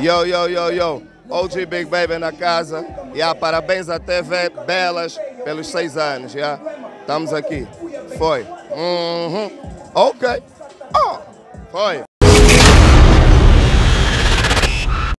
Yo, yo, yo, yo. OG Big Baby na casa. Yeah, parabéns à TV Belas pelos seis anos. Yeah. Estamos aqui. Foi. Uhum. Ok. Oh. Foi.